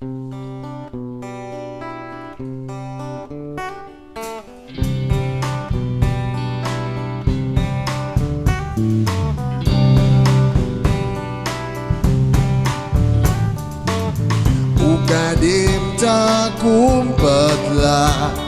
Uka Dimta Kumpadlah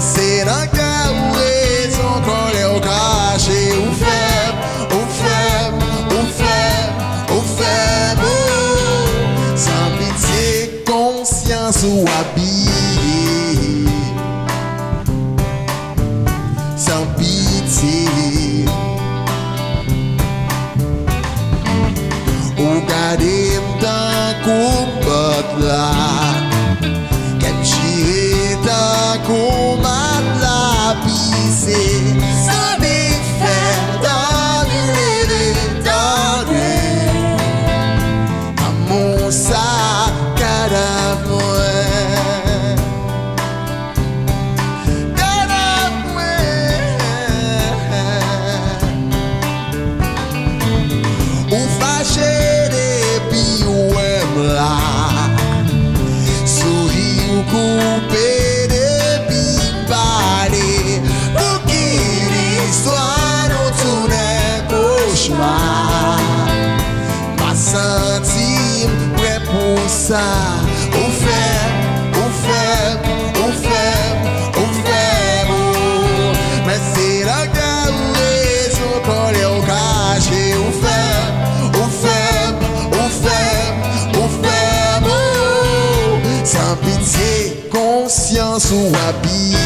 se nan ka ou rezon kon le ou kache Ou fè, ou fè, ou fè, ou fè mou San pitié, konsyans ou habillé. Sans pitié. Ou gade mdan kou bot la Ou fè Pitié, konsyans ou habillé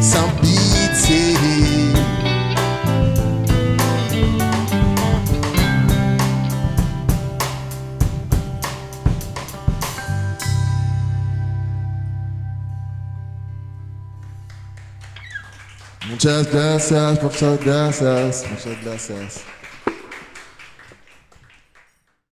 Sans pitié Muchas gracias, muchas gracias, muchas gracias.